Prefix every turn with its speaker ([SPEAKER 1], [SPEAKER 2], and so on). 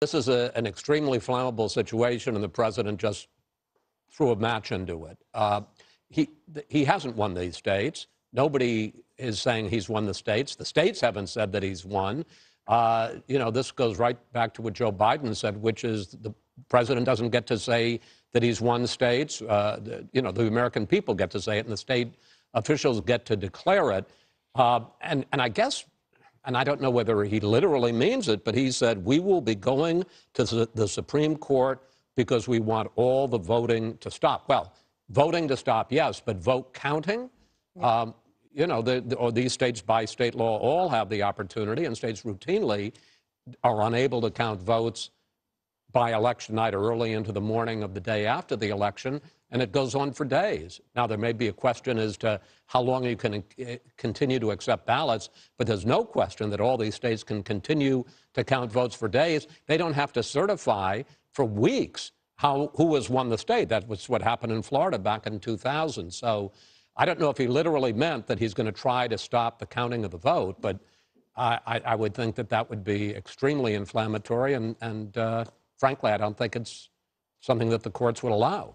[SPEAKER 1] This is a, an extremely flammable situation, and the president just threw a match into it. Uh, he, he hasn't won these states. Nobody is saying he's won the states. The states haven't said that he's won. Uh, you know, this goes right back to what Joe Biden said, which is the president doesn't get to say that he's won states. Uh, the, you know, the American people get to say it, and the state officials get to declare it. Uh, and, and I guess and I don't know whether he literally means it, but he said, We will be going to the Supreme Court because we want all the voting to stop. Well, voting to stop, yes, but vote counting? Yeah. Um, you know, the, the, or these states by state law all have the opportunity, and states routinely are unable to count votes by election night or early into the morning of the day after the election and it goes on for days. Now, there may be a question as to how long you can uh, continue to accept ballots, but there's no question that all these states can continue to count votes for days. They don't have to certify for weeks how, who has won the state. That was what happened in Florida back in 2000. So I don't know if he literally meant that he's going to try to stop the counting of the vote, but I, I, I would think that that would be extremely inflammatory, and, and uh, frankly, I don't think it's something that the courts would allow.